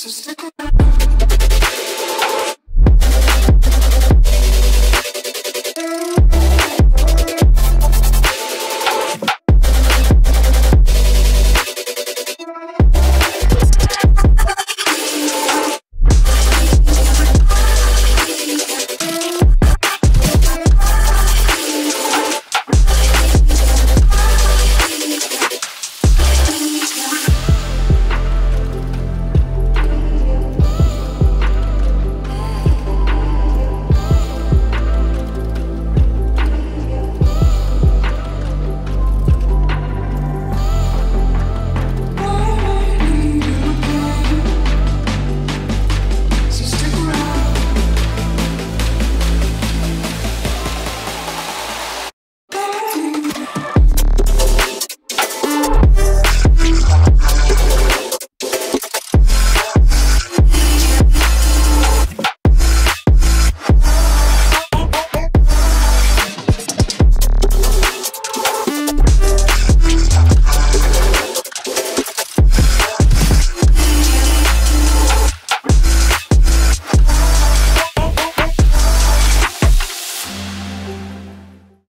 So stick around.